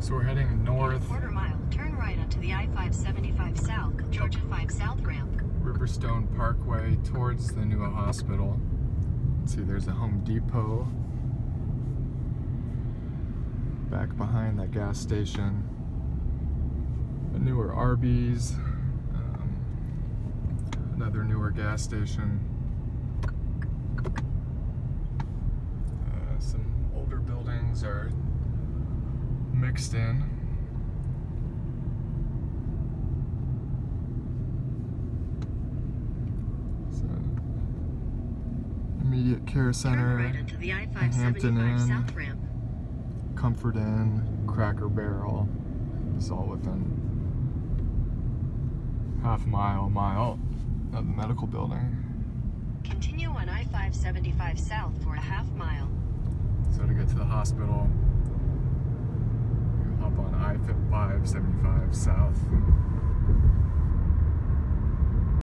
So we're heading north, quarter mile, turn right onto the I-575 South, Georgia 5 South ramp. Riverstone Parkway towards the Nua Hospital. Let's see, there's a Home Depot back behind that gas station. A newer Arby's, um, another newer gas station. Uh, some older buildings are mixed in. So, immediate care center, right Hampton Inn. Comfort Inn, Cracker Barrel. It's all within half mile, mile of the medical building. Continue on I-575 South for a half mile. So to get to the hospital, you hop on I-575 South.